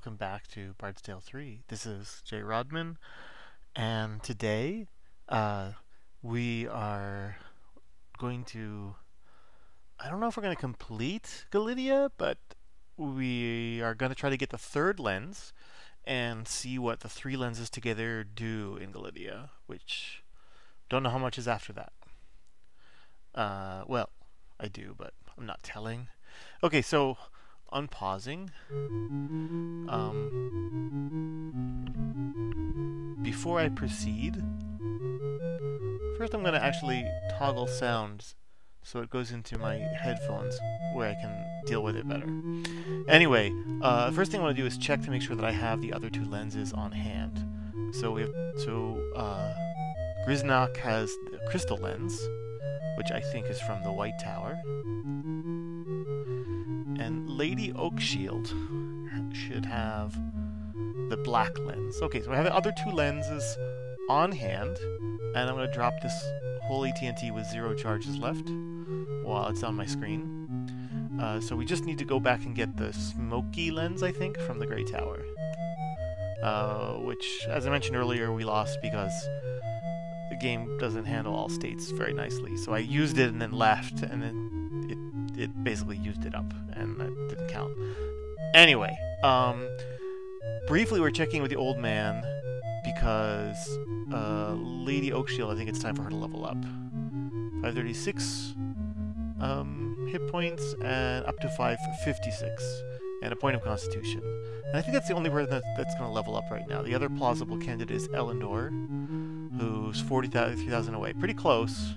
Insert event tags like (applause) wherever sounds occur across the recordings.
Welcome back to Bard's Tale 3. This is Jay Rodman, and today uh, we are going to. I don't know if we're going to complete Gelidia, but we are going to try to get the third lens and see what the three lenses together do in Gelidia, which don't know how much is after that. Uh, well, I do, but I'm not telling. Okay, so unpausing. Um, before I proceed, first I'm going to actually toggle sounds so it goes into my headphones where I can deal with it better. Anyway, uh, first thing I want to do is check to make sure that I have the other two lenses on hand. So we have so uh, has the crystal lens, which I think is from the White Tower. Lady Oakshield should have the black lens. Okay, so I have the other two lenses on hand, and I'm going to drop this whole AT&T with zero charges left while it's on my screen. Uh, so we just need to go back and get the smoky lens, I think, from the Grey Tower. Uh, which, as I mentioned earlier, we lost because the game doesn't handle all states very nicely. So I used it and then left, and then it basically used it up, and Anyway, um, briefly we're checking with the old man because uh, Lady Oakshield, I think it's time for her to level up. 536 um, hit points and up to 556 and a point of constitution. And I think that's the only person that, that's going to level up right now. The other plausible candidate is Elendor, who's 43,000 away. Pretty close.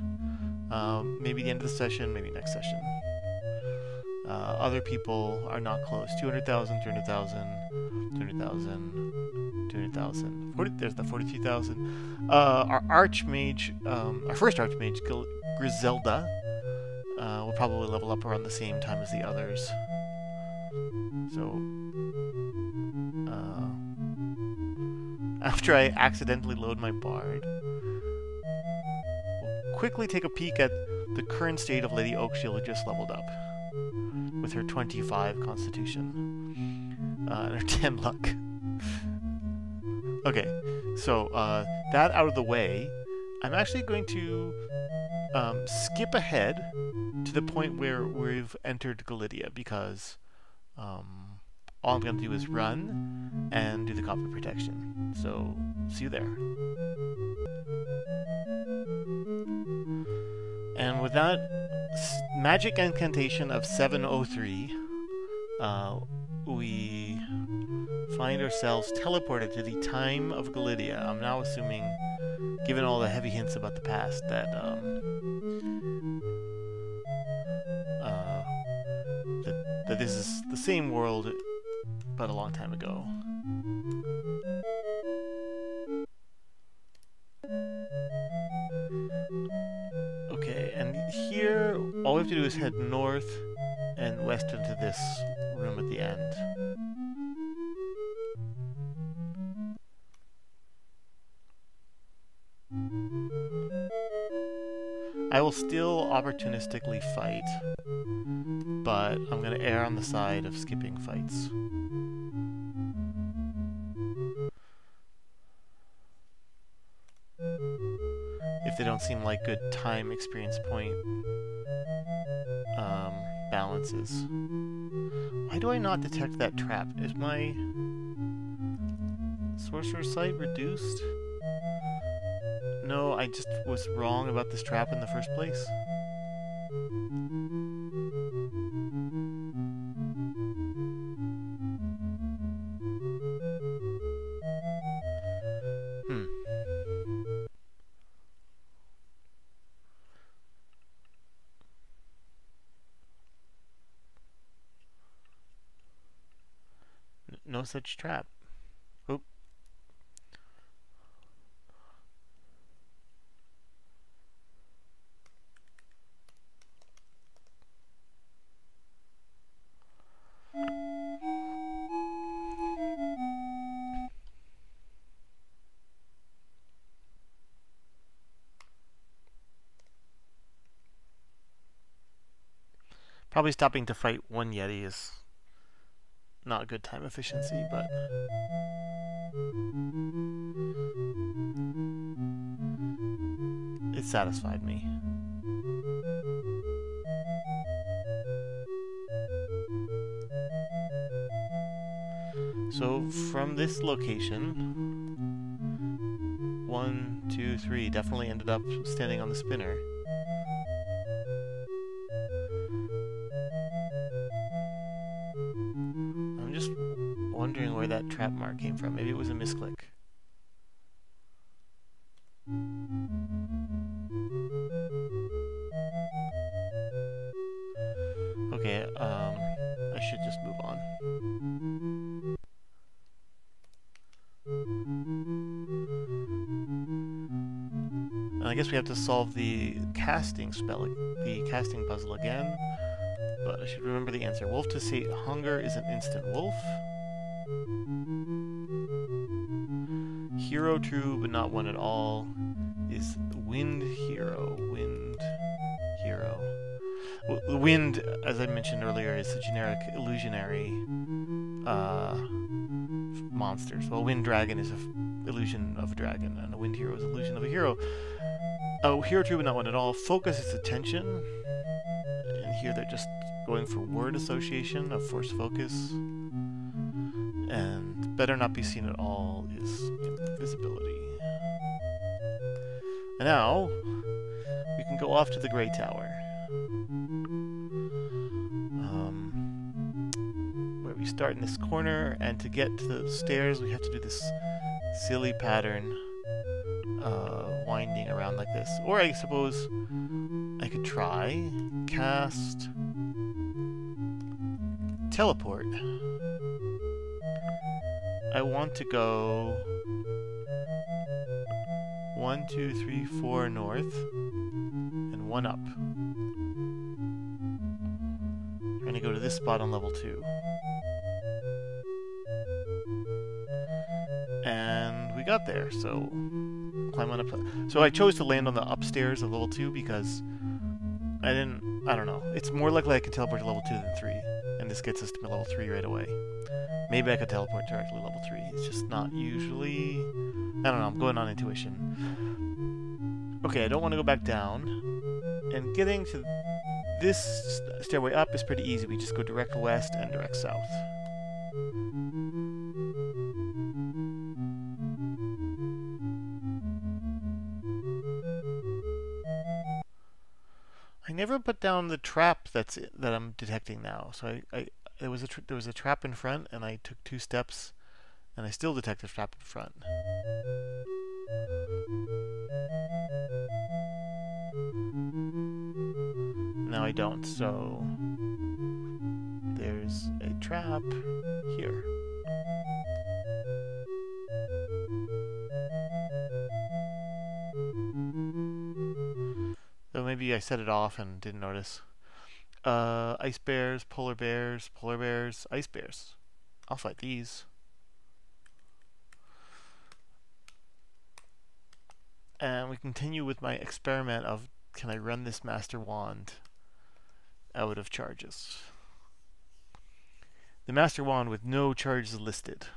Um, maybe the end of the session, maybe next session. Uh, other people are not close. 200,000, 300,000, 200,000, 200,000. 40, there's the 43,000. Uh, our Archmage, um, our first Archmage, Griselda, uh, will probably level up around the same time as the others. So, uh, (laughs) after I accidentally load my Bard, we'll quickly take a peek at the current state of Lady Oakshield just leveled up with her 25 constitution uh, and her (laughs) 10 luck. okay, so uh, that out of the way, I'm actually going to um, skip ahead to the point where we've entered Gelidia because um, all I'm going to do is run and do the copy protection. So, see you there. And with that, magic incantation of 703, uh, we find ourselves teleported to the time of Gelidia. I'm now assuming, given all the heavy hints about the past, that um, uh, that, that this is the same world, but a long time ago. All we have to do is head north and west into this room at the end. I will still opportunistically fight, but I'm going to err on the side of skipping fights. If they don't seem like good time experience point um, balances. Why do I not detect that trap? Is my sorcerer sight reduced? No, I just was wrong about this trap in the first place. Such trap. Oop. Probably stopping to fight one Yeti is not good time efficiency, but... It satisfied me. So from this location, one, two, three, definitely ended up standing on the spinner. Wondering where that trap mark came from. Maybe it was a misclick. Okay, um, I should just move on. And I guess we have to solve the casting spell, the casting puzzle again. But I should remember the answer. Wolf to see hunger is an instant wolf. Hero true, but not one at all, is wind hero. Wind hero. the wind, as I mentioned earlier, is a generic illusionary uh, monster. So a wind dragon is an illusion of a dragon, and a wind hero is an illusion of a hero. Oh, hero true, but not one at all. Focus its attention. And here they're just going for word association of force focus. And better not be seen at all is invisibility. And now, we can go off to the Grey Tower. Um, where we start in this corner, and to get to the stairs, we have to do this silly pattern uh, winding around like this. Or I suppose I could try cast teleport. I want to go one, two, three, four north, and one up. I'm going to go to this spot on level two. And we got there, so climb on up. So I chose to land on the upstairs of level 2 because I didn't, I don't know. It's more likely I can teleport to level 2 than 3, and this gets us to level 3 right away. Maybe I could teleport directly level 3. It's just not usually... I don't know, I'm going on intuition. Okay, I don't want to go back down. And getting to this stairway up is pretty easy. We just go direct west and direct south. I never put down the trap that's that I'm detecting now. So I, I there was a there was a trap in front, and I took two steps, and I still detect a trap in front. Now I don't. So there's a trap here. Though maybe I set it off and didn't notice. Uh, ice bears, polar bears, polar bears, ice bears. I'll fight these. And we continue with my experiment of can I run this master wand out of charges. The master wand with no charges listed.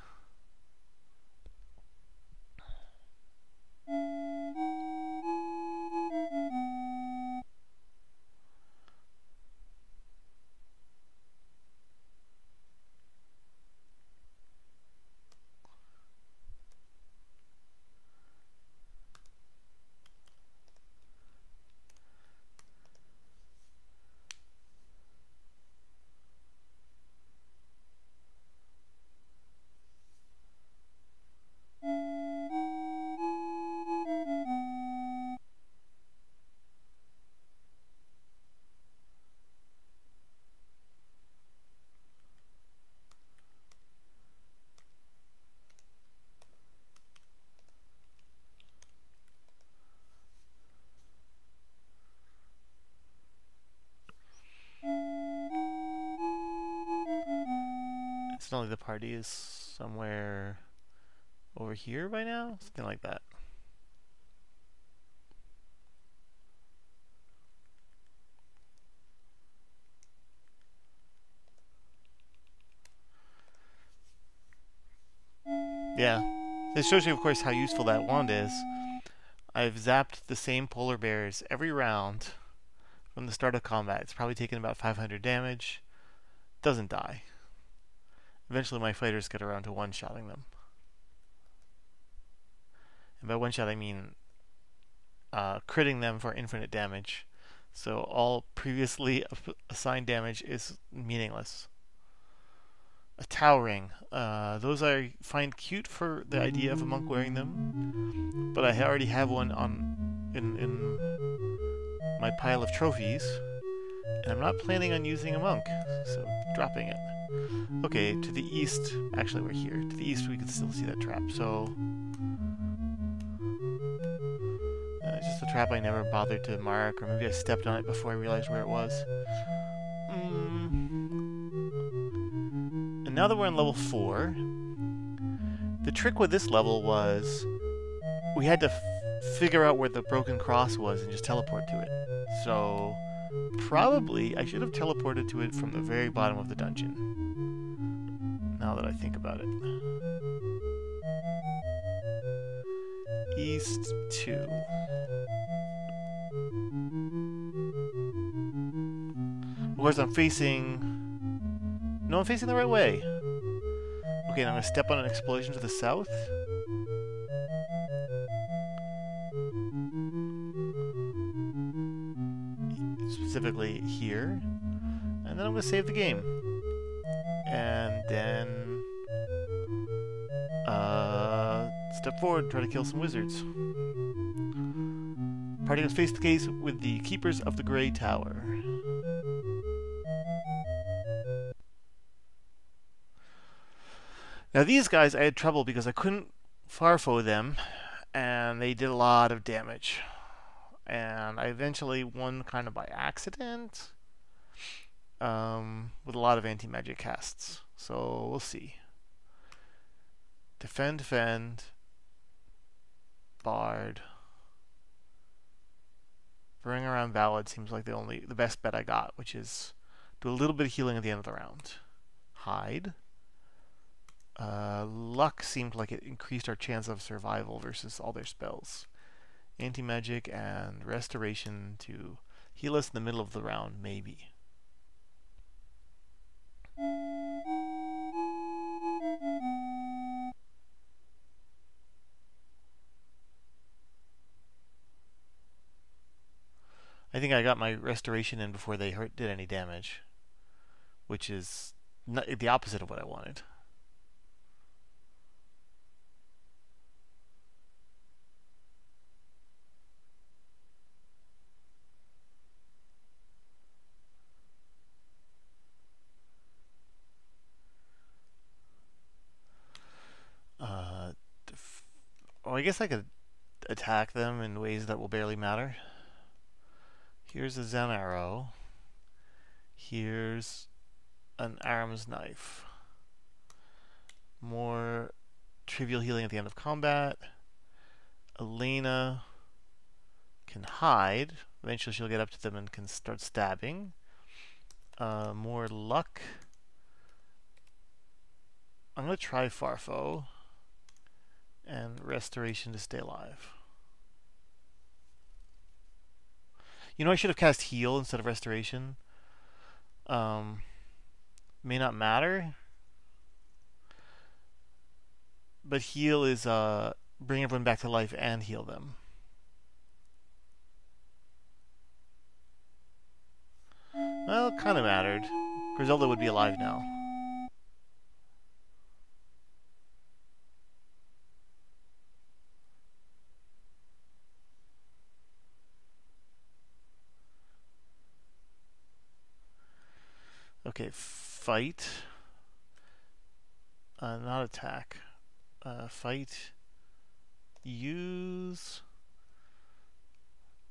Incidentally, the party is somewhere over here by now? Something like that. Yeah. This shows you, of course, how useful that wand is. I've zapped the same polar bears every round from the start of combat. It's probably taken about 500 damage. Doesn't die. Eventually my fighters get around to one-shotting them. And by one-shot I mean uh, critting them for infinite damage. So all previously assigned damage is meaningless. A towering. Uh, those I find cute for the idea of a monk wearing them, but I already have one on in in my pile of trophies, and I'm not planning on using a monk, so dropping it. Okay, to the east. Actually, we're here. To the east, we can still see that trap. So uh, just a trap I never bothered to mark, or maybe I stepped on it before I realized where it was. And now that we're on level 4, the trick with this level was we had to figure out where the broken cross was and just teleport to it. So probably I should have teleported to it from the very bottom of the dungeon. Now that I think about it. East 2. Of course I'm facing no, I'm facing the right way. Okay, I'm going to step on an explosion to the south. Specifically here. And then I'm going to save the game. And then... Uh, step forward, try to kill some wizards. Party must face the case with the Keepers of the Grey Tower. Now these guys I had trouble because I couldn't farfo them and they did a lot of damage. And I eventually won kind of by accident um, with a lot of anti-magic casts. So we'll see. Defend, defend, Bard. Bring around valid seems like the only the best bet I got, which is do a little bit of healing at the end of the round. Hide. Uh, luck seemed like it increased our chance of survival versus all their spells. Anti-magic and restoration to heal us in the middle of the round, maybe. I think I got my restoration in before they hurt, did any damage, which is the opposite of what I wanted. I guess I could attack them in ways that will barely matter. Here's a Zen arrow. Here's an Aram's knife. More trivial healing at the end of combat. Elena can hide. Eventually she'll get up to them and can start stabbing. Uh, more luck. I'm going to try Farfo and restoration to stay alive. You know, I should have cast heal instead of restoration. Um, may not matter. But heal is uh, bring everyone back to life and heal them. Well, kind of mattered. Griselda would be alive now. Okay, fight. Uh, not attack. Uh, fight. Use.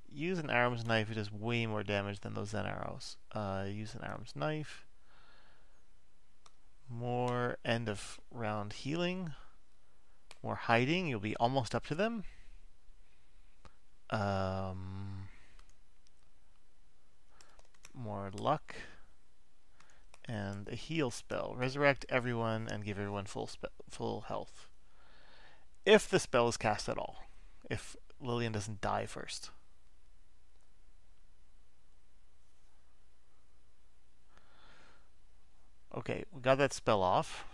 Use an Aram's knife. It does way more damage than those Zen arrows. Uh, use an Aram's knife. More end of round healing. More hiding. You'll be almost up to them. Um, more luck and a heal spell. Resurrect everyone and give everyone full full health. if the spell is cast at all. If Lillian doesn't die first. Okay, we got that spell off.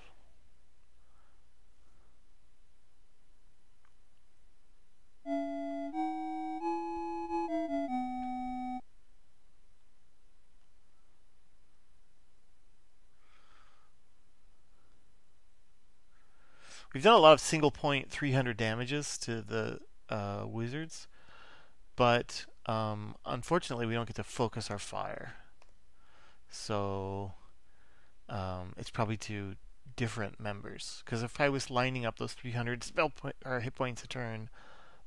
We've done a lot of single point 300 damages to the uh, wizards, but um, unfortunately we don't get to focus our fire. So um, it's probably to different members. Because if I was lining up those 300 spell point or hit points a turn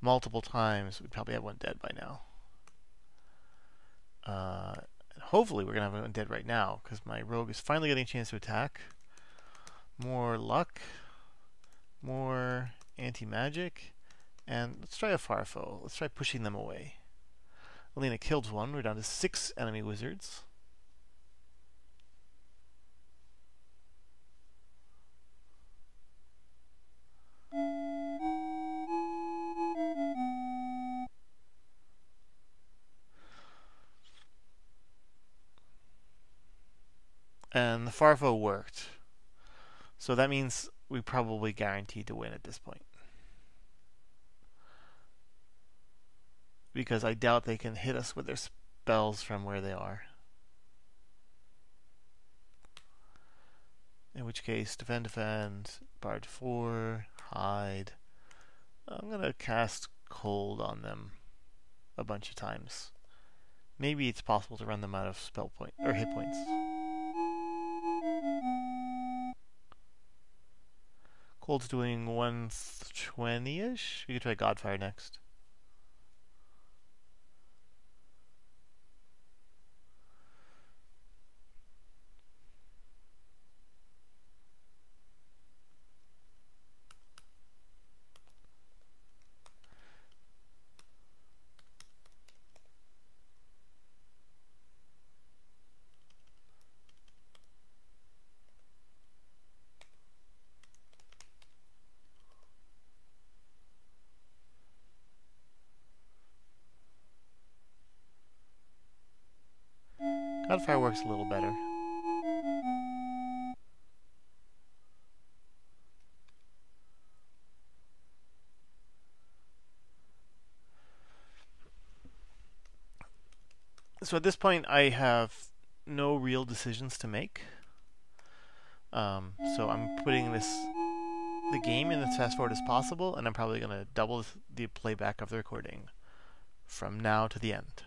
multiple times, we'd probably have one dead by now. Uh, hopefully we're gonna have one dead right now because my rogue is finally getting a chance to attack. More luck more anti-magic, and let's try a Farfo. Let's try pushing them away. Alina killed one. We're down to six enemy wizards. And the Farfo worked. So that means we probably guaranteed to win at this point. Because I doubt they can hit us with their spells from where they are. In which case, defend, defend, bard 4, hide. I'm going to cast cold on them a bunch of times. Maybe it's possible to run them out of spell point or hit points. Cold's doing 120-ish. We could try Godfire next. Godfire works a little better. So at this point, I have no real decisions to make. Um, so I'm putting this the game in as fast forward as possible, and I'm probably going to double the playback of the recording from now to the end.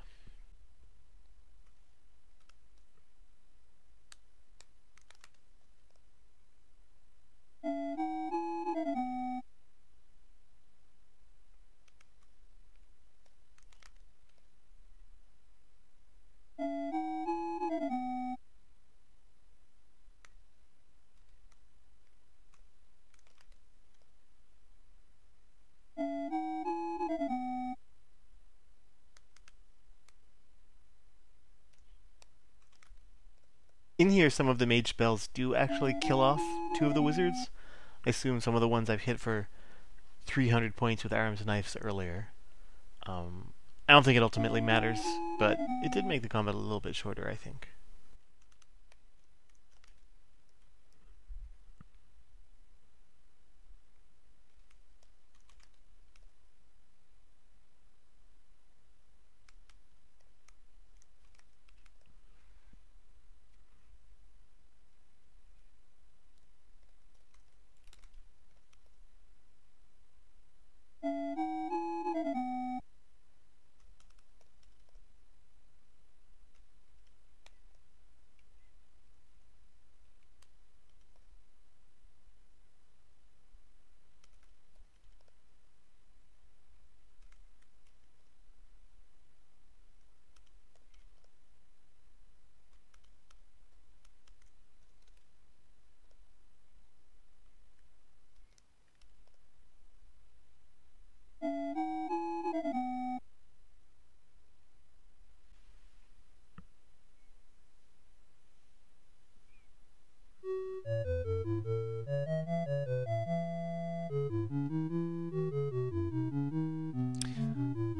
Here, some of the mage spells do actually kill off two of the wizards. I assume some of the ones I've hit for 300 points with arms and knives earlier. Um, I don't think it ultimately matters, but it did make the combat a little bit shorter, I think.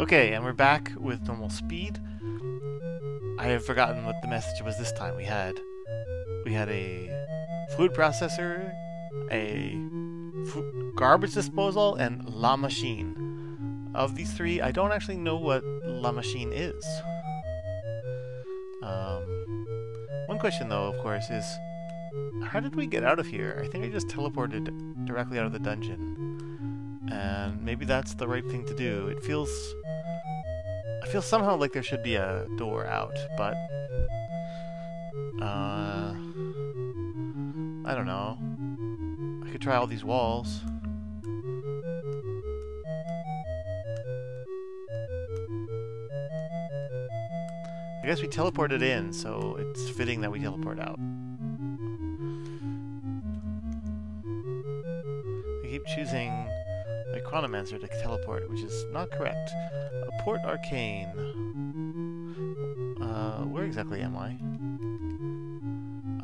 Okay, and we're back with normal speed. I have forgotten what the message was this time. We had we had a food processor, a garbage disposal, and La Machine. Of these three, I don't actually know what La Machine is. Um, one question, though, of course, is how did we get out of here? I think I just teleported directly out of the dungeon. And maybe that's the right thing to do. It feels I feel somehow like there should be a door out, but... Uh... I don't know. I could try all these walls. I guess we teleported in, so it's fitting that we teleport out. I keep choosing my Chronomancer to teleport, which is not correct. Port Arcane. Uh, where exactly am I?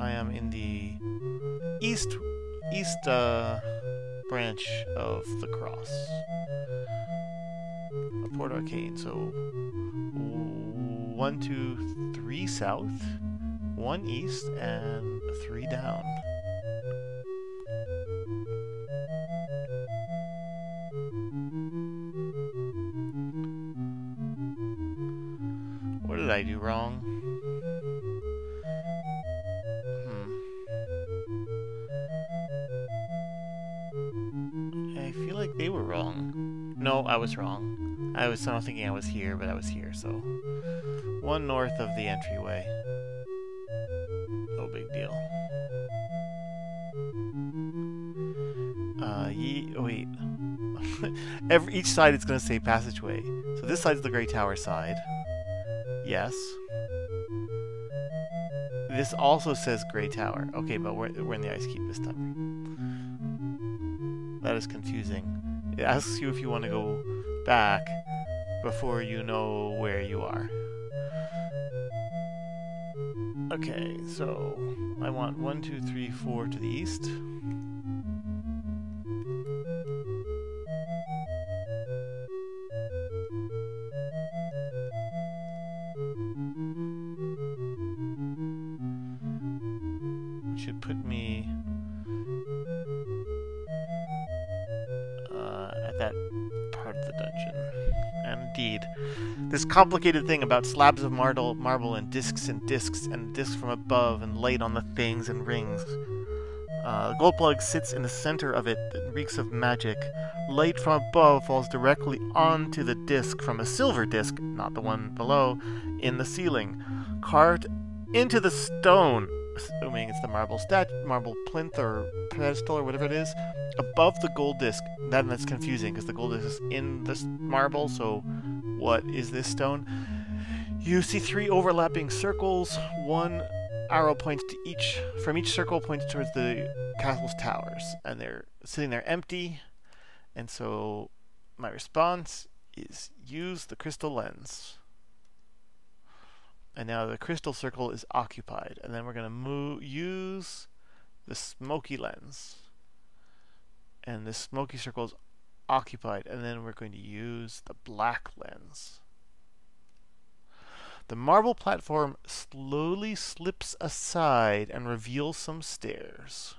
I am in the east east uh, branch of the cross. A Port Arcane. So one, two, three south, one east, and three down. They were wrong. No, I was wrong. I was somehow thinking I was here, but I was here, so... One north of the entryway. No big deal. Uh, ye... Oh, wait. (laughs) Every, each side is going to say passageway. So this side's the Grey Tower side. Yes. This also says Grey Tower. Okay, but we're, we're in the Ice Keep this time. That is confusing. It asks you if you want to go back before you know where you are. Okay, so I want one, two, three, four to the east. Complicated thing about slabs of marble, marble and discs and discs and discs from above and light on the things and rings. Uh, gold plug sits in the center of it that reeks of magic. Light from above falls directly onto the disc from a silver disc, not the one below, in the ceiling. Carved into the stone, assuming it's the marble stat, marble plinth or pedestal or whatever it is, above the gold disc. Then that's confusing because the gold disc is in this marble, so what is this stone? You see three overlapping circles. One arrow points to each, from each circle points towards the castle's towers. And they're sitting there empty. And so my response is use the crystal lens. And now the crystal circle is occupied. And then we're going to move use the smoky lens. And the smoky circle is occupied and then we're going to use the black lens. The marble platform slowly slips aside and reveals some stairs.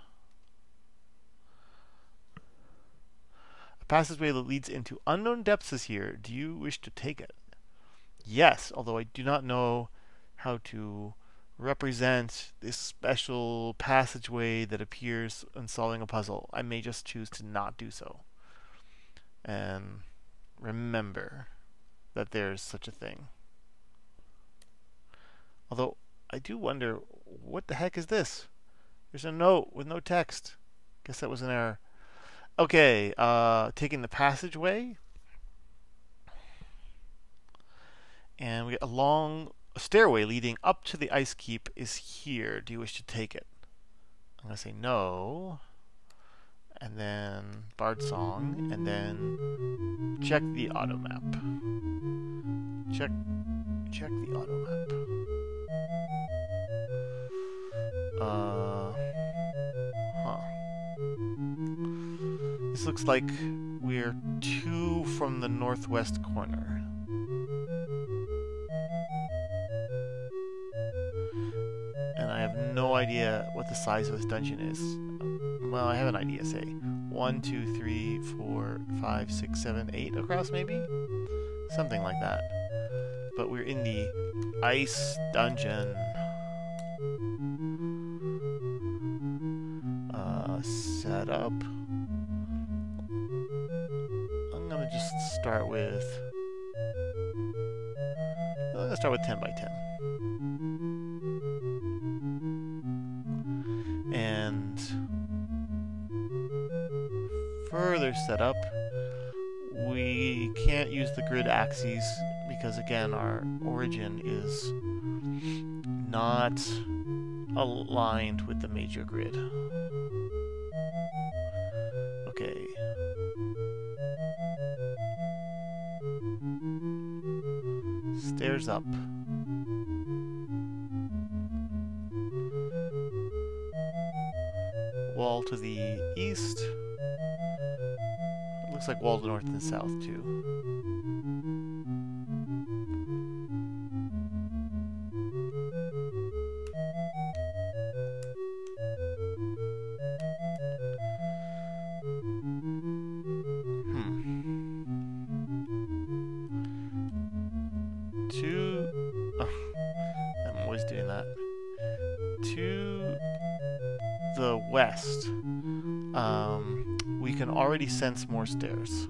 A passageway that leads into unknown depths is here. Do you wish to take it? Yes, although I do not know how to represent this special passageway that appears in solving a puzzle. I may just choose to not do so and remember that there's such a thing. Although, I do wonder, what the heck is this? There's a note with no text. Guess that was an error. Okay, uh, taking the passageway. And we get a long stairway leading up to the ice keep is here. Do you wish to take it? I'm going to say no and then Bard Song, and then check the auto map. Check, check the auto map. Uh, huh. This looks like we're two from the northwest corner. And I have no idea what the size of this dungeon is. Well, I have an idea, say. One, two, three, four, five, six, seven, eight across, maybe? Something like that. But we're in the ice dungeon. Uh, setup. I'm gonna just start with... I'm gonna start with 10 by 10. Setup, we can't use the grid axes because again our origin is not aligned with the major grid. Okay. Stairs up. Wall to the east. Looks like wall to north and south too. Already sense more stairs.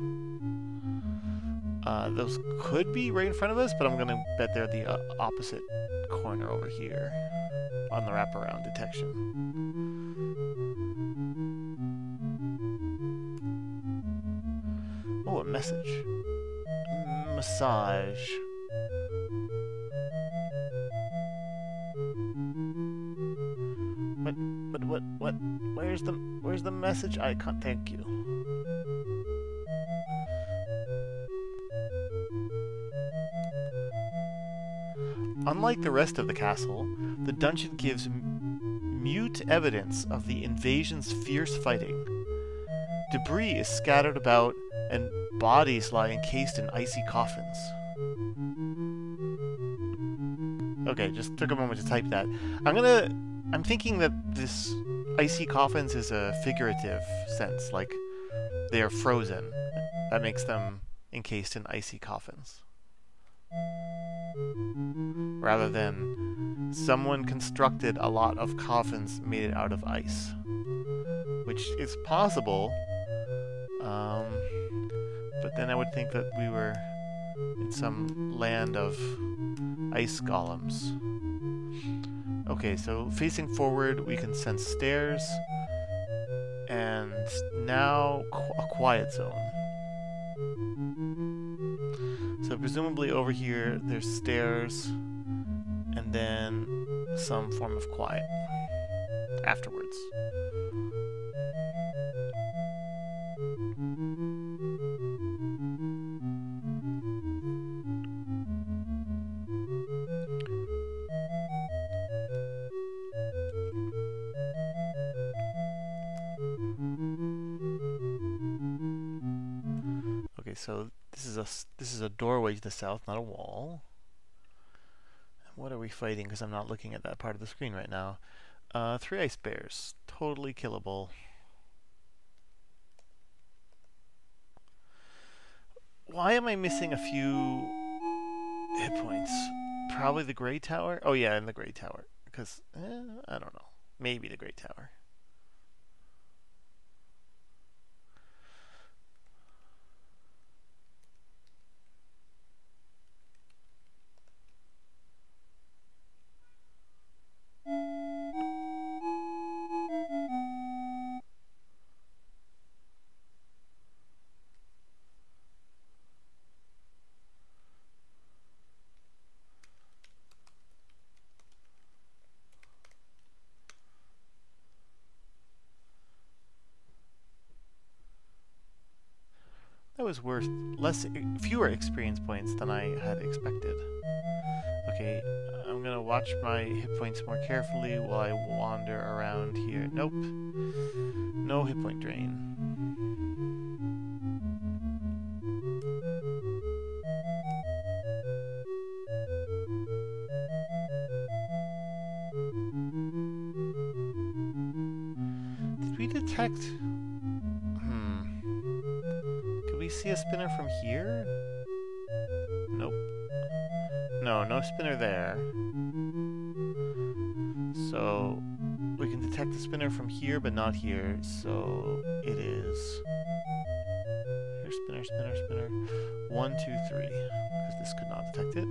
Uh, those could be right in front of us, but I'm going to bet they're the uh, opposite corner over here on the wraparound detection. Oh, a message. Massage. What, what, what, what, where's the, where's the message icon? Thank you. Unlike the rest of the castle, the dungeon gives mute evidence of the invasion's fierce fighting. Debris is scattered about, and bodies lie encased in icy coffins. Okay, just took a moment to type that. I'm gonna... I'm thinking that this icy coffins is a figurative sense, like they are frozen. That makes them encased in icy coffins rather than someone constructed a lot of coffins made out of ice. Which is possible, um, but then I would think that we were in some land of ice golems. Okay, so facing forward, we can sense stairs, and now qu a quiet zone. So presumably over here, there's stairs, then some form of quiet afterwards. Okay, so this is a this is a doorway to the south, not a wall. What are we fighting? Because I'm not looking at that part of the screen right now. Uh, three ice bears. Totally killable. Why am I missing a few hit points? Probably the Grey Tower? Oh yeah, in the Grey Tower. Because, eh, I don't know. Maybe the Grey Tower. That was worth less, fewer experience points than I had expected. Okay, I'm gonna watch my hit points more carefully while I wander around here. Nope. No hit point drain. Did we detect... spinner from here? Nope. No, no spinner there. So, we can detect the spinner from here, but not here, so it is... Here, spinner, spinner, spinner. One, two, three. Because this could not detect it.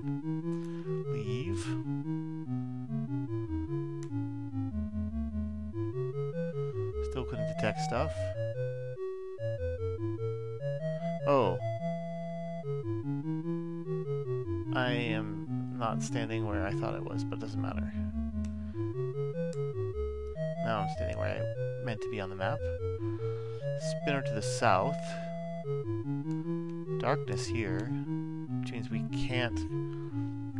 Leave. Still couldn't detect stuff. Oh. I am not standing where I thought it was, but it doesn't matter. Now I'm standing where I meant to be on the map. Spinner to the south. Darkness here, which means we can't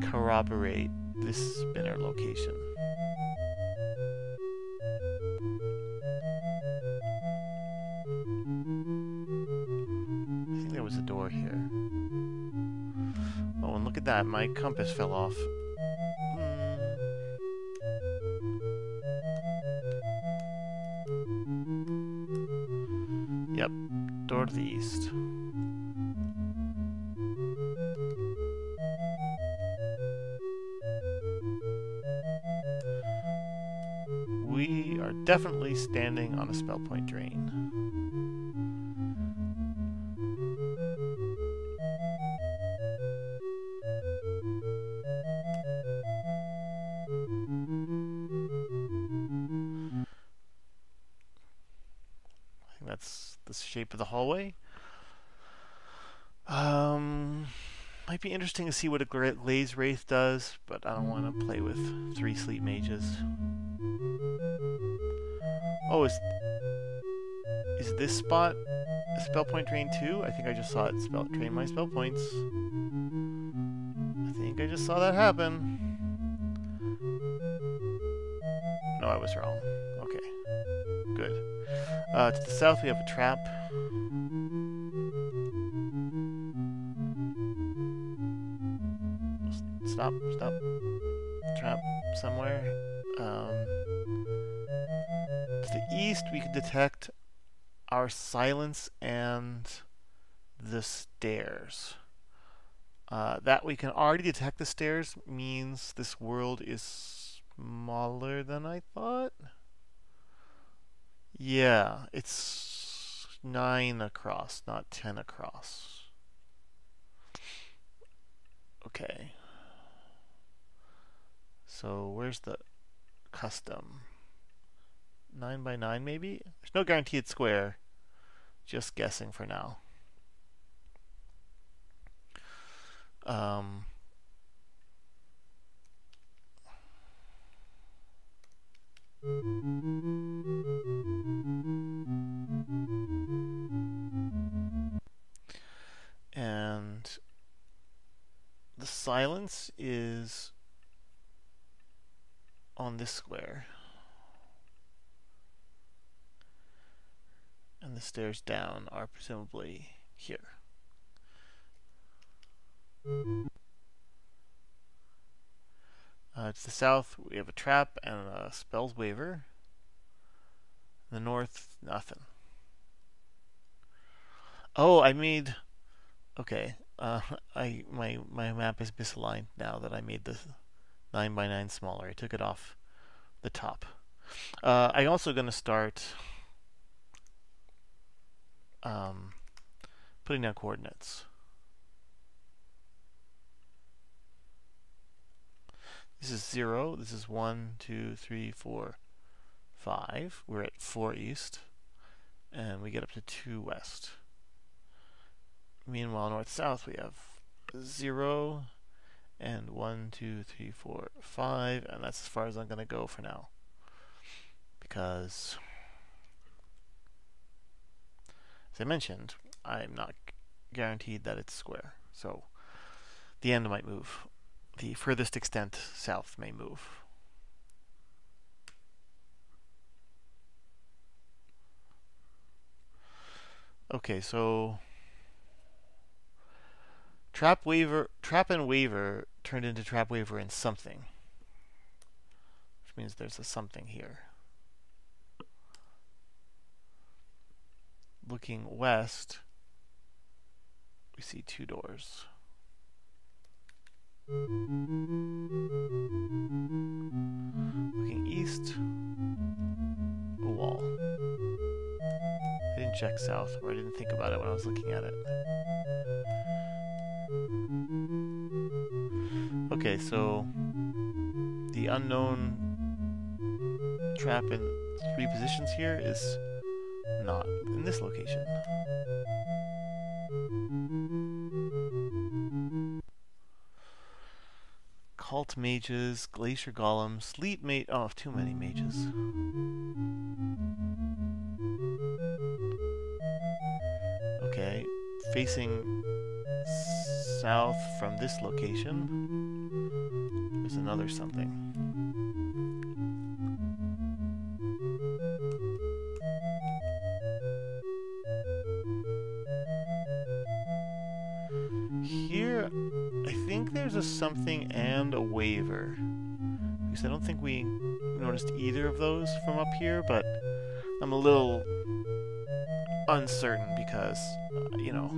corroborate this spinner location. My compass fell off. Hmm. Yep, door to the east. We are definitely standing on a spell point be interesting to see what a Glaze Wraith does, but I don't want to play with three Sleet Mages. Oh, is is this spot a spell point drain too? I think I just saw it spell drain my spell points. I think I just saw that happen. No, I was wrong. Okay, good. Uh, to the south, we have a trap. Stop, stop. Trap somewhere. Um, to the east, we can detect our silence and the stairs. Uh, that we can already detect the stairs means this world is smaller than I thought. Yeah, it's 9 across, not 10 across. Okay. So where's the custom? 9 by 9 maybe? There's no guarantee it's square. Just guessing for now. Um, and the silence is on this square. And the stairs down are presumably here. Uh, to the south, we have a trap and a spells waver. The north, nothing. Oh, I made. Okay, uh, (laughs) I my my map is misaligned now that I made this 9 by 9 smaller. I took it off the top. Uh, I'm also going to start um, putting down coordinates. This is 0, this is 1, 2, 3, 4, 5. We're at 4 east, and we get up to 2 west. Meanwhile, north-south, we have 0, and one, two, three, four, five, and that's as far as I'm going to go for now. Because, as I mentioned, I'm not guaranteed that it's square. So, the end might move the furthest extent south may move. Okay, so trap waiver, trap and Weaver turned into trap waiver and something, which means there's a something here. looking west, we see two doors. Looking east, a wall. I didn't check south, or I didn't think about it when I was looking at it. Okay, so the unknown trap in three positions here is not in this location. Cult mages, glacier golems, sleet mage. Oh, too many mages. Okay, facing south from this location, there's another something. Here, I think there's a something and a waver. Because I don't think we noticed either of those from up here, but I'm a little uncertain because, uh, you know,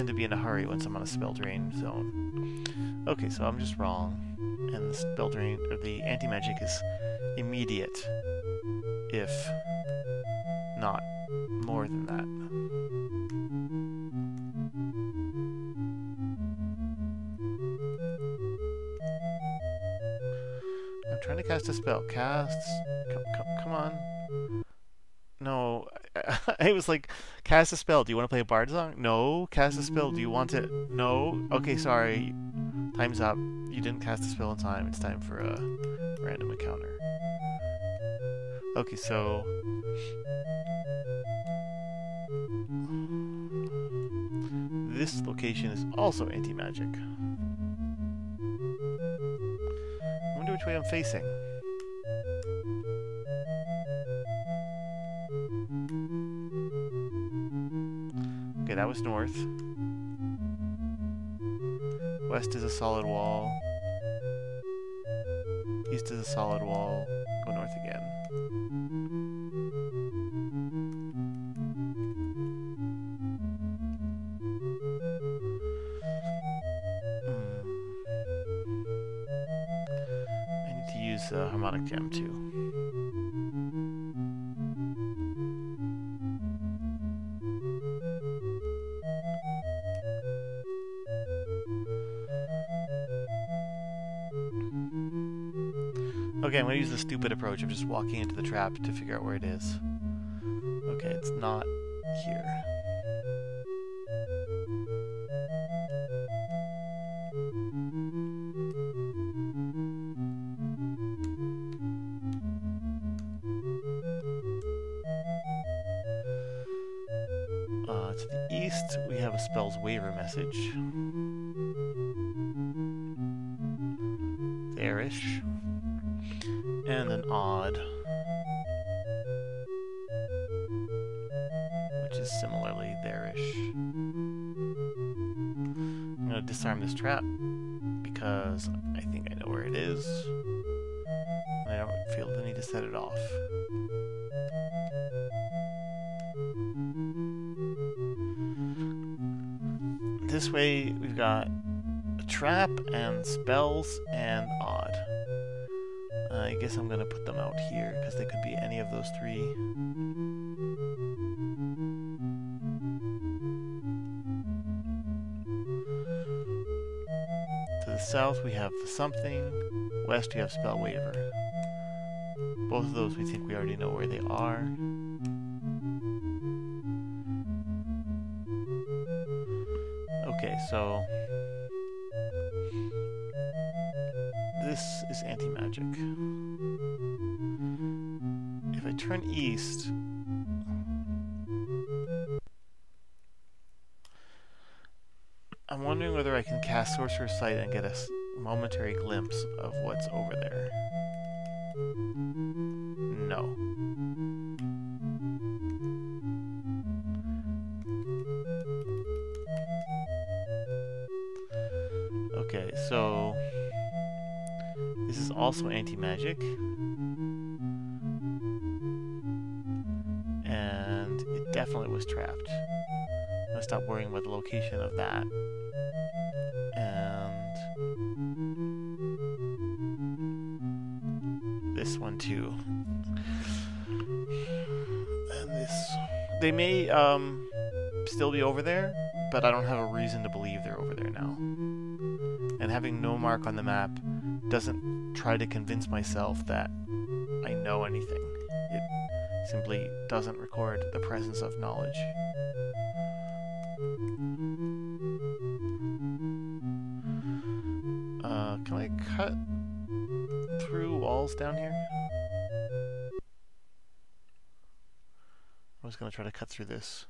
tend to be in a hurry once I'm on a spell drain zone. Okay, so I'm just wrong. And the spell drain, or the anti-magic is immediate, if not more than that. I'm trying to cast a spell. Cast. Come, come, come on. No. (laughs) I was like, cast a spell. Do you want to play a bard song? No. Cast a spell. Do you want to? Mm. No. Okay, sorry. Time's up. You didn't cast a spell in time. It's time for a random encounter. Okay, so. This location is also anti magic. I wonder which way I'm facing. Okay, that was north. West is a solid wall. East is a solid wall. Go north again. Use the stupid approach of just walking into the trap to figure out where it is. Okay, it's not here. Uh, to the east, we have a spells waver message. Trap because I think I know where it is. I don't feel the need to set it off. This way we've got a trap and spells and odd. I guess I'm gonna put them out here because they could be any of those three. South we have something, west we have spell waver. Both of those we think we already know where they are. Okay, so this is anti-magic. If I turn east, wondering whether I can cast Sorcerer's Sight and get a momentary glimpse of what's over there. No. Okay, so this is also anti-magic. And it definitely was trapped. Gonna stop worrying about the location of that. Too. And this they may um still be over there, but I don't have a reason to believe they're over there now. And having no mark on the map doesn't try to convince myself that I know anything. It simply doesn't record the presence of knowledge. Uh, can I cut through walls down here? Try to cut through this.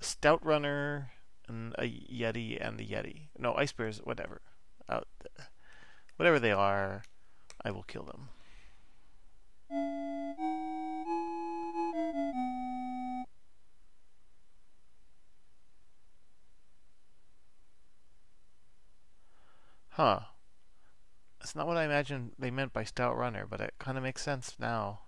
A stout runner and a yeti and the yeti. No, ice bears, whatever. Uh, whatever they are, I will kill them. Huh. That's not what I imagined they meant by stout runner, but it kind of makes sense now.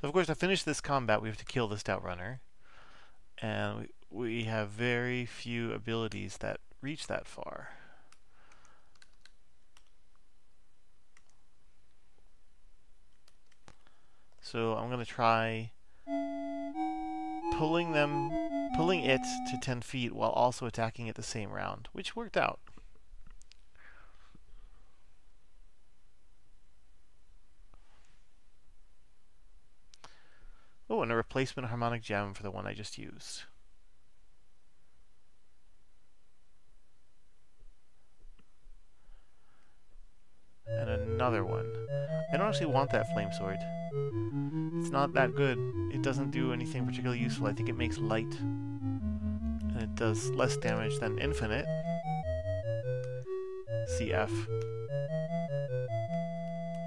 So of course to finish this combat we have to kill the Stout Runner. And we, we have very few abilities that reach that far. So I'm going to try pulling them, pulling it to 10 feet while also attacking it the same round, which worked out. Oh, and a replacement harmonic gem for the one I just used. Another one. I don't actually want that flame sword. It's not that good. It doesn't do anything particularly useful. I think it makes light. And it does less damage than infinite. CF.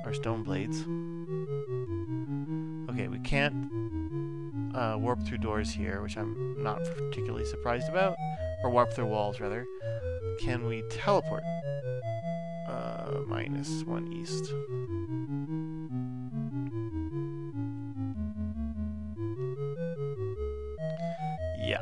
Or stone blades. Okay, we can't uh, warp through doors here, which I'm not particularly surprised about. Or warp through walls, rather. Can we teleport? Minus one east. Yeah.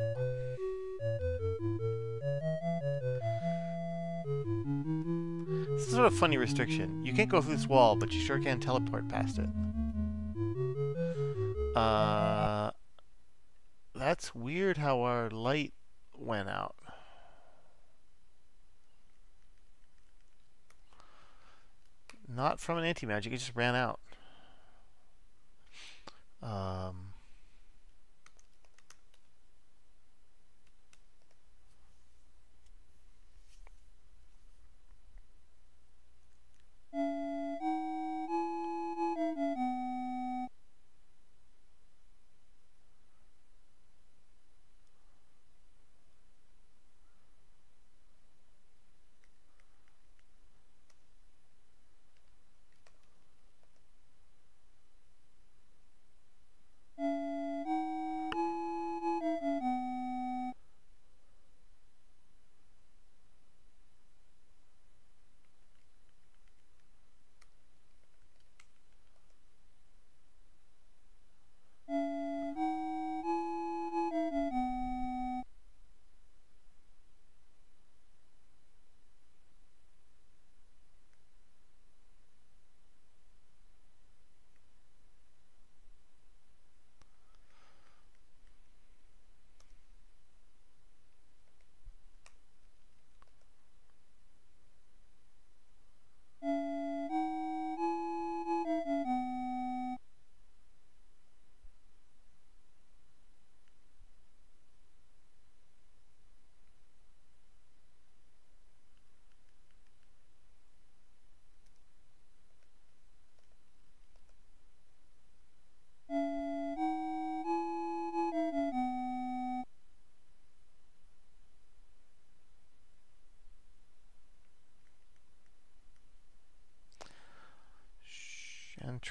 This is sort of funny restriction. You can't go through this wall, but you sure can teleport past it. Uh, that's weird how our light went out. Not from an anti-magic, it just ran out. Um,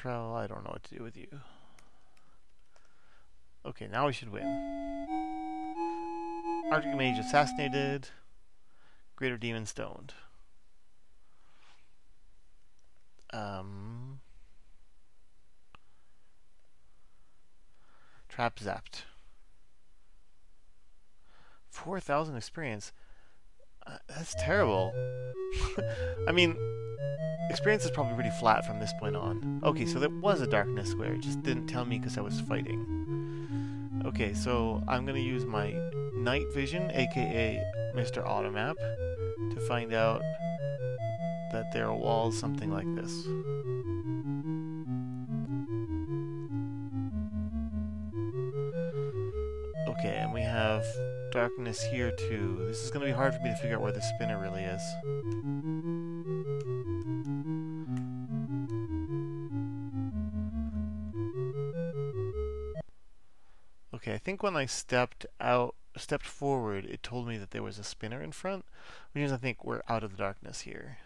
I don't know what to do with you. Okay, now we should win. Arctic Mage assassinated. Greater Demon stoned. Um, trap zapped. 4,000 experience. Uh, that's terrible. (laughs) I mean, experience is probably pretty flat from this point on. Okay, so there was a darkness square. It just didn't tell me because I was fighting. Okay, so I'm going to use my night vision, aka Mr. Automap, to find out that there are walls something like this. Okay, and we have darkness here too. This is going to be hard for me to figure out where the spinner really is. Think when I stepped out, stepped forward, it told me that there was a spinner in front, which means I think we're out of the darkness here.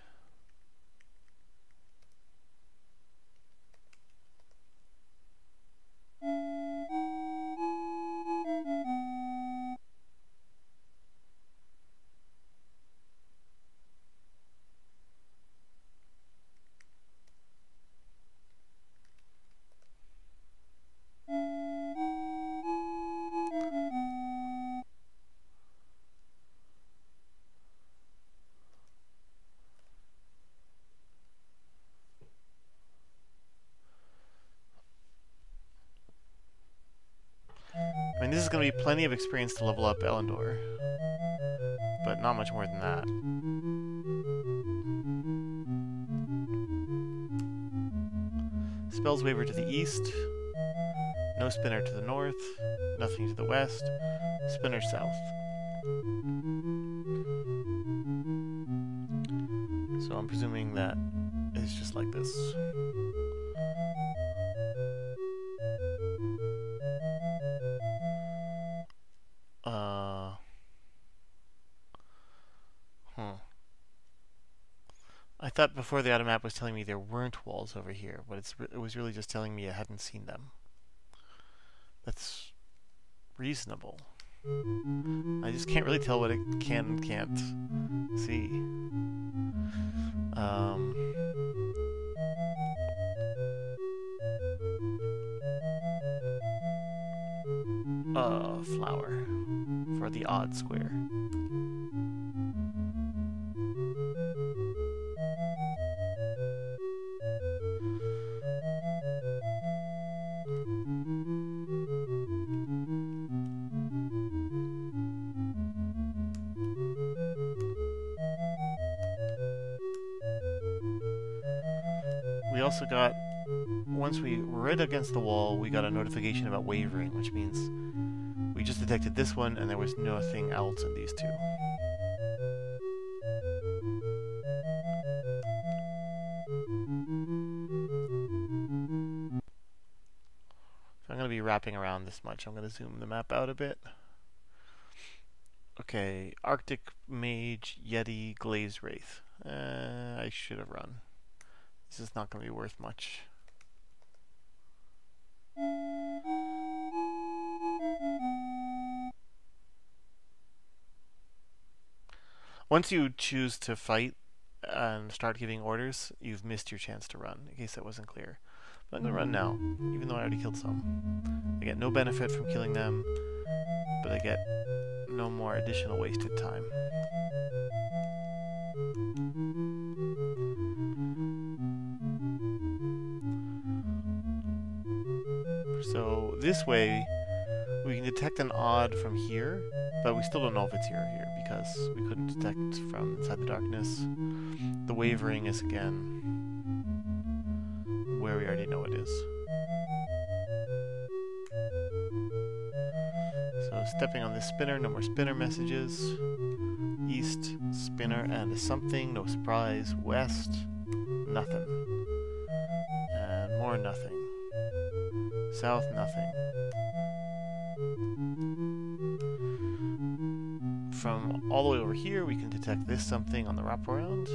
Be plenty of experience to level up Elendor. But not much more than that. Spells Waver to the east. No Spinner to the north. Nothing to the west. Spinner south. So I'm presuming that it's just like this. Before the auto map was telling me there weren't walls over here, but it's it was really just telling me I hadn't seen them. That's reasonable. I just can't really tell what it can and can't see. Um, a flower for the odd square. Also got, once we were right against the wall, we got a notification about wavering, which means we just detected this one and there was nothing else in these two. So I'm going to be wrapping around this much. I'm going to zoom the map out a bit. Okay, Arctic Mage, Yeti, Glaze Wraith. Uh, I should have run. This is not going to be worth much. Once you choose to fight and start giving orders, you've missed your chance to run, in case that wasn't clear. But I'm going to run now, even though I already killed some. I get no benefit from killing them, but I get no more additional wasted time. This way, we can detect an odd from here, but we still don't know if it's here or here because we couldn't detect from inside the darkness. The wavering is again where we already know it is. So stepping on this spinner, no more spinner messages. East, spinner, and something, no surprise. West, nothing. South, nothing. From all the way over here, we can detect this something on the wraparound.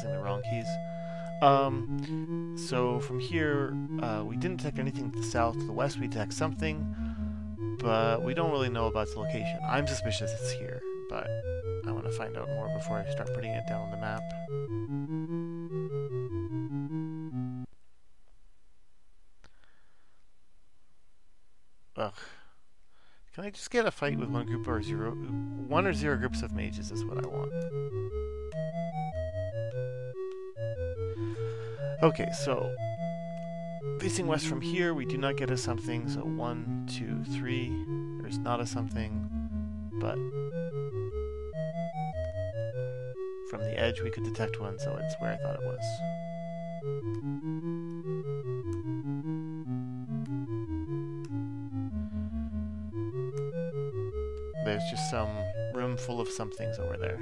Pressing the wrong keys. Um, so from here, uh, we didn't detect anything to the south. To the west, we detect something, but we don't really know about its location. I'm suspicious it's here, but I want to find out more before I start putting it down on the map. Ugh. Can I just get a fight with one group or zero? One or zero groups of mages is what I want. Okay, so facing west from here, we do not get a something, so one, two, three. There's not a something, but from the edge we could detect one, so it's where I thought it was. There's just some room full of somethings over there.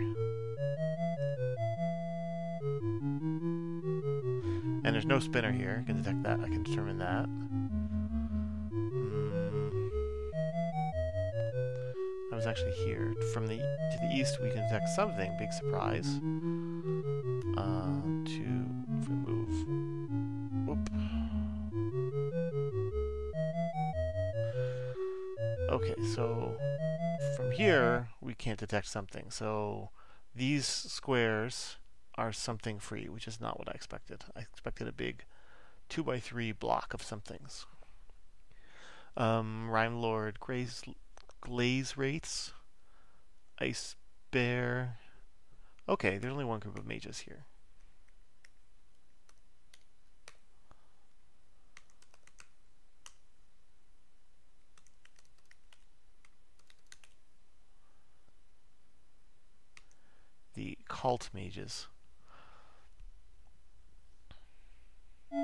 And there's no spinner here. I can detect that. I can determine that. Mm. I was actually here. From the to the east, we can detect something. Big surprise. Uh, to if we move. Whoop. Okay, so from here we can't detect something. So these squares are something free, which is not what I expected. I expected a big 2 by 3 block of somethings. Um, Rime Lord, Graze, Glaze Wraiths, Ice Bear. Okay, there's only one group of mages here. The cult mages. I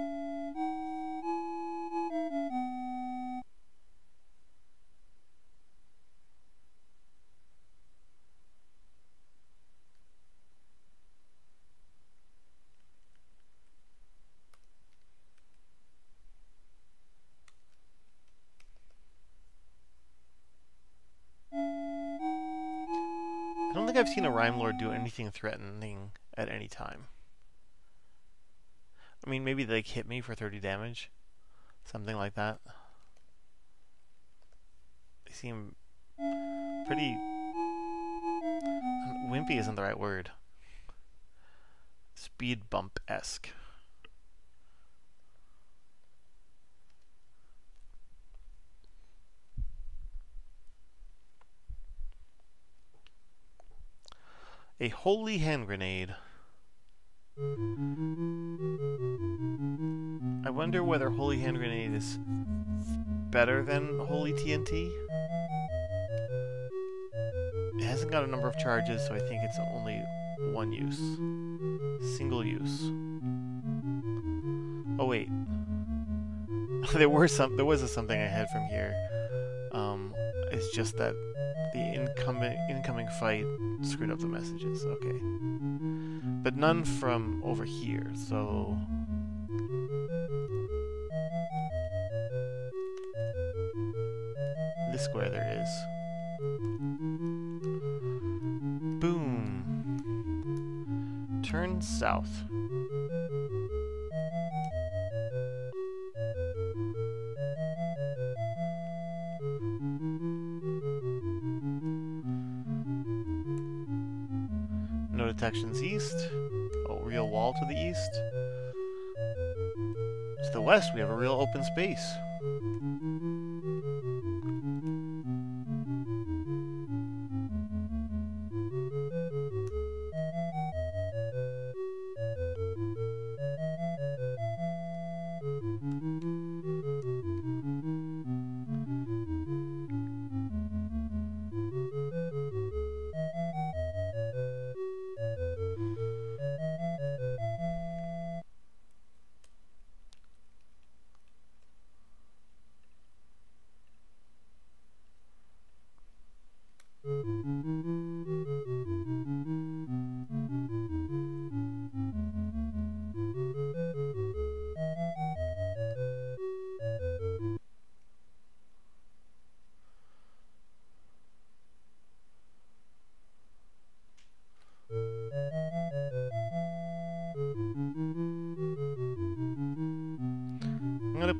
don't think I've seen a Rime Lord do anything threatening at any time. I mean, maybe they hit me for 30 damage. Something like that. They seem pretty... Um, wimpy isn't the right word. Speed bump-esque. A holy hand grenade. I wonder whether holy hand grenade is better than holy TNT. It hasn't got a number of charges, so I think it's only one use. Single use. Oh wait. (laughs) there were some there was a something I had from here. Um, it's just that the incoming incoming fight screwed up the messages. Okay. But none from over here, so West, we have a real open space.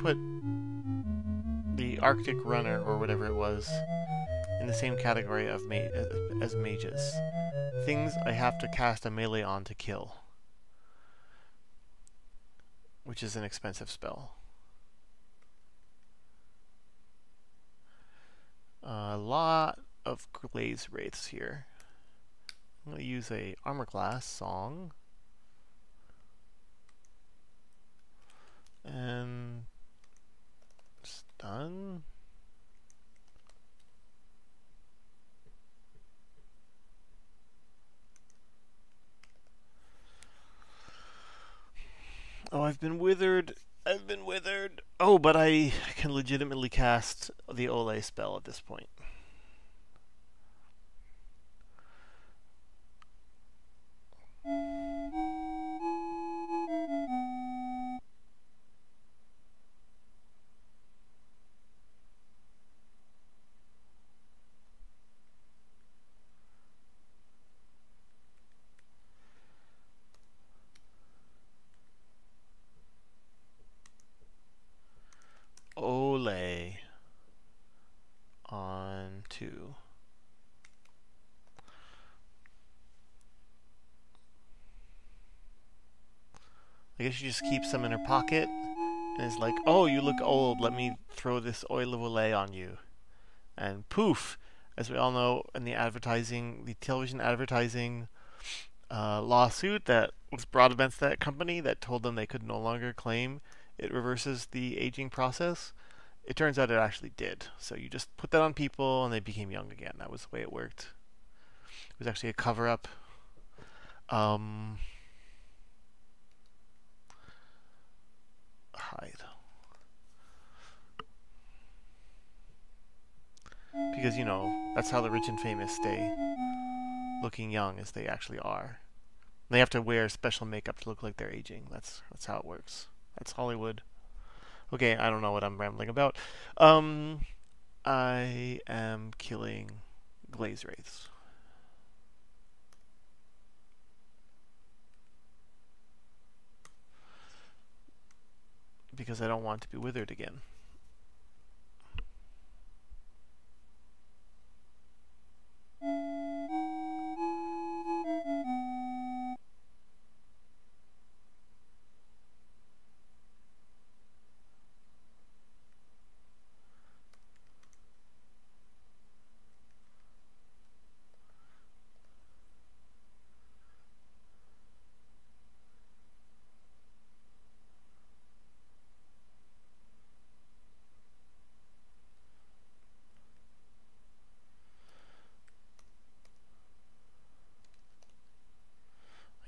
Put the Arctic Runner, or whatever it was, in the same category of ma as mages. Things I have to cast a melee on to kill. Which is an expensive spell. A lot of Glaze Wraiths here. I'm going to use a Armor Class song. And stun. Oh, I've been withered. I've been withered. Oh, but I can legitimately cast the Ole spell at this point. She just keeps them in her pocket and is like, oh, you look old, let me throw this oil of Olay on you. And poof, as we all know in the advertising, the television advertising uh, lawsuit that was brought against that company that told them they could no longer claim it reverses the aging process. It turns out it actually did. So you just put that on people and they became young again. That was the way it worked. It was actually a cover up. Um, hide. Because, you know, that's how the rich and famous stay looking young as they actually are. They have to wear special makeup to look like they're aging. That's that's how it works. That's Hollywood. Okay, I don't know what I'm rambling about. Um, I am killing glaze wraiths. Because I don't want to be withered again.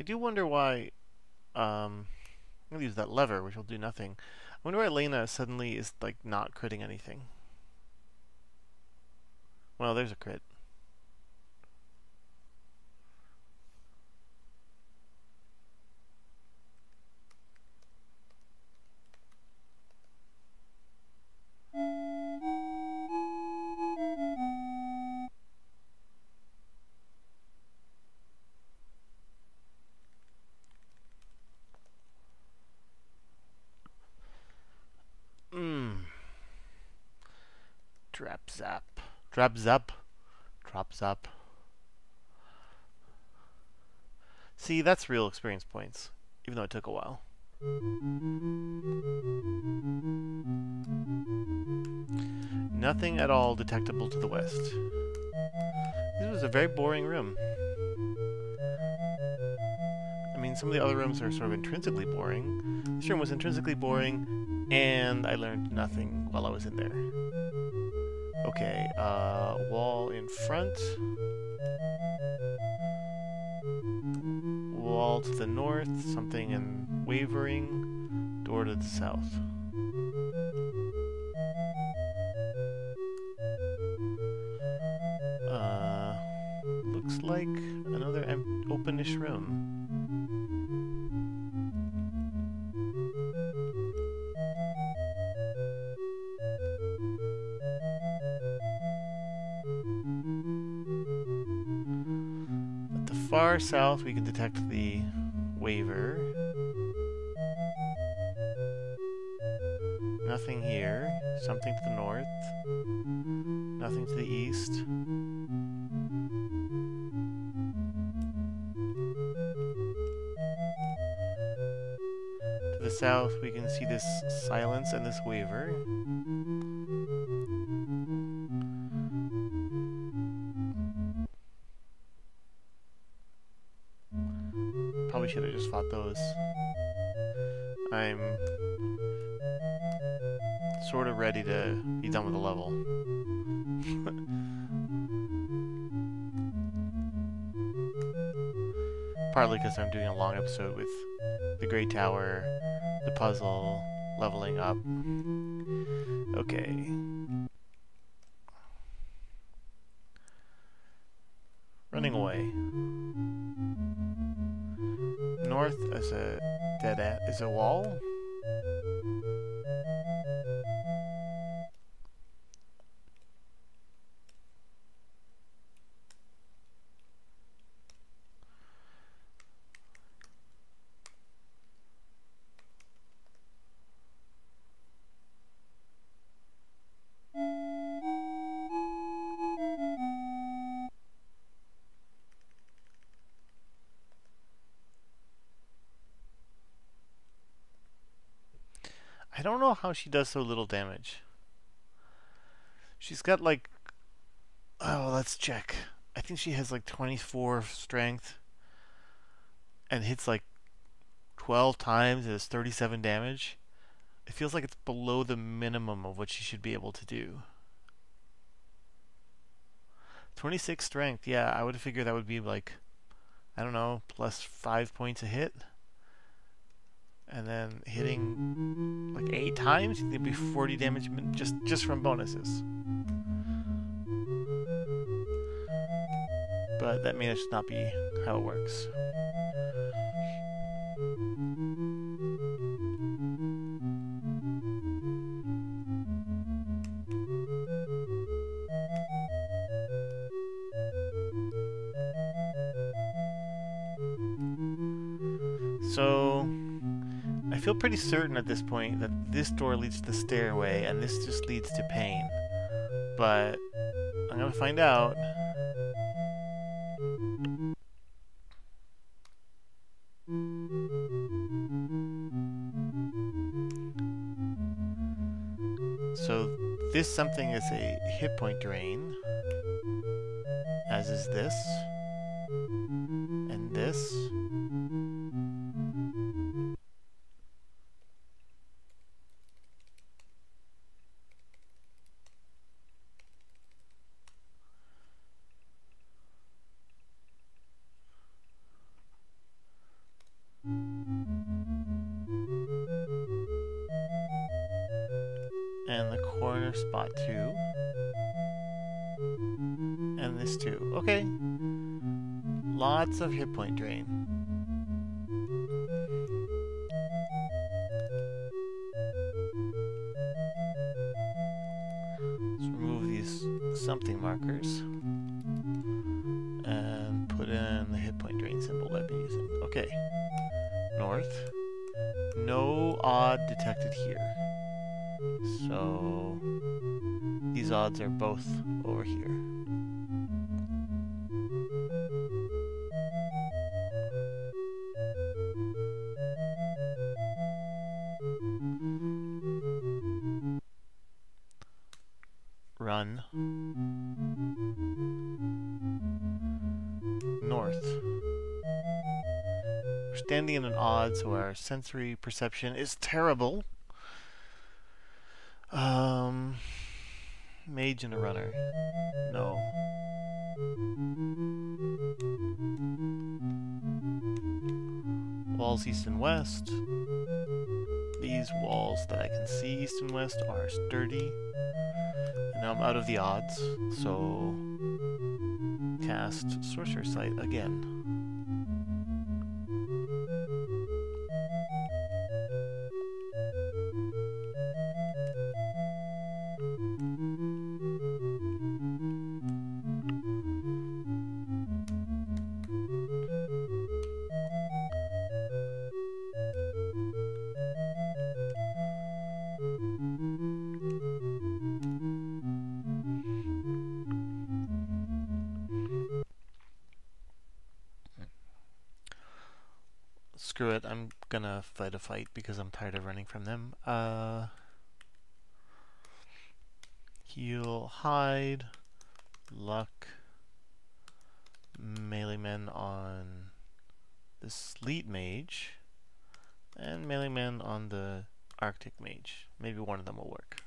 Do wonder why. Um, I'm gonna use that lever, which will do nothing. I wonder why Lena suddenly is like not critting anything. Well, there's a crit. Drop zap. Drop zap. Drops up. See, that's real experience points, even though it took a while. Nothing at all detectable to the west. This was a very boring room. I mean, some of the other rooms are sort of intrinsically boring. This room was intrinsically boring, and I learned nothing while I was in there. Okay, uh, wall in front. Wall to the north, something in wavering. Door to the south. We can detect the waver. Nothing here. Something to the north. Nothing to the east. To the south, we can see this silence and this waver. Probably should have just fought those. I'm sort of ready to be done with the level. (laughs) Partly because I'm doing a long episode with the Gray Tower, the puzzle, leveling up. Okay. North is a dead end. Is a wall? How she does so little damage. She's got like... Oh, let's check. I think she has like 24 strength and hits like 12 times and does 37 damage. It feels like it's below the minimum of what she should be able to do. 26 strength, yeah, I would have figured that would be like, I don't know, plus 5 points a hit and then hitting like eight times, it'd be 40 damage just just from bonuses. But that may just not be how it works. Feel pretty certain at this point that this door leads to the stairway and this just leads to pain. But I'm gonna find out. So this something is a hit point drain, as is this, and this. And the corner spot too. And this too. Okay. Lots of hit point drain. Let's remove these something markers. Odds are both over here. Run. North. We're standing in an odd, so our sensory perception is terrible. Um, and a runner. No. Walls east and west. These walls that I can see east and west are sturdy. And now I'm out of the odds, so cast Sorcerer Sight again. Fight a fight because I'm tired of running from them. Uh, heal, hide, luck, melee men on the sleet mage, and melee men on the arctic mage. Maybe one of them will work.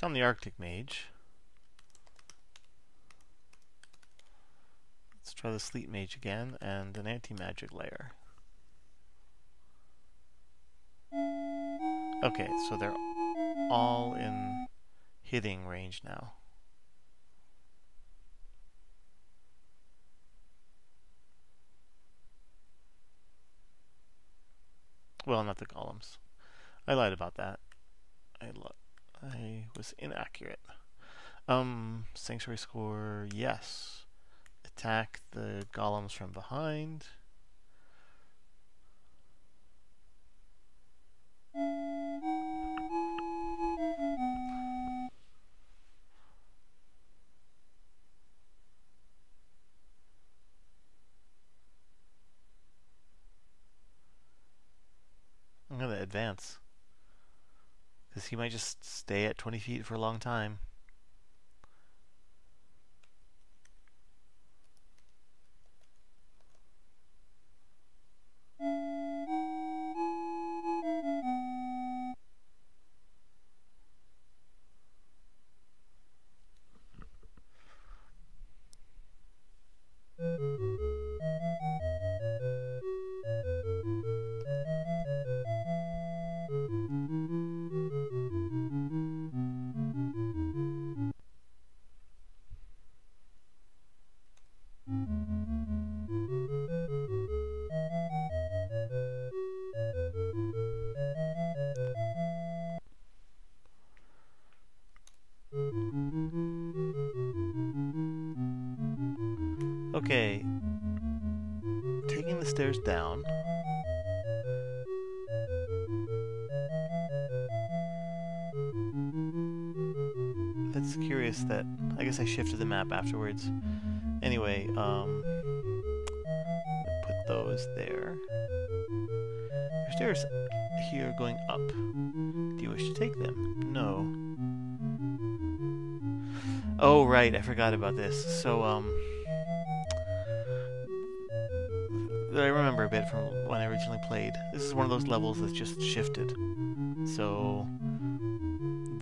Worked on the Arctic Mage. Let's try the Sleet Mage again and an anti-magic layer. Okay, so they're all in hitting range now. Well, not the golems. I lied about that. I lied. I was inaccurate. Um, sanctuary score, yes. Attack the golems from behind. I'm going to advance. He might just stay at 20 feet for a long time. Okay. Taking the stairs down. That's curious that... I guess I shifted the map afterwards. Anyway, um... Put those there. There's stairs here going up. Do you wish to take them? No. Oh, right, I forgot about this. So, um... I remember a bit from when I originally played. This is one of those levels that's just shifted. So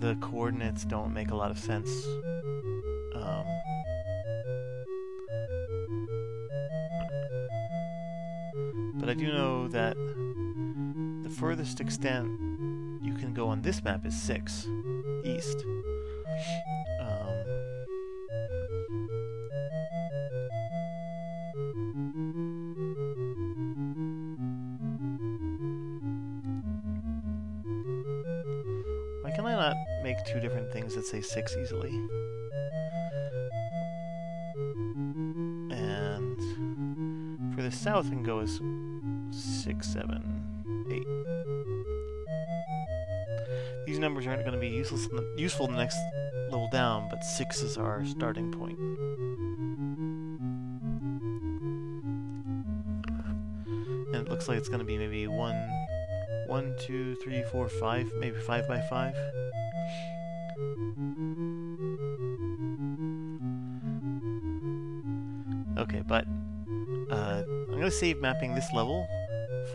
the coordinates don't make a lot of sense. Um, but I do know that the furthest extent you can go on this map is 6 east. That say 6 easily. And for the south, we can go as 6, 7, 8. These numbers aren't going to be useless, useful the next level down, but 6 is our starting point. And it looks like it's going to be maybe 1, 1, 2, 3, 4, 5, maybe 5 by 5. Save mapping this level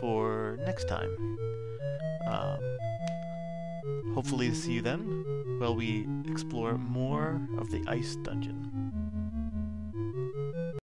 for next time. Um, hopefully see you then, while we explore more of the ice dungeon.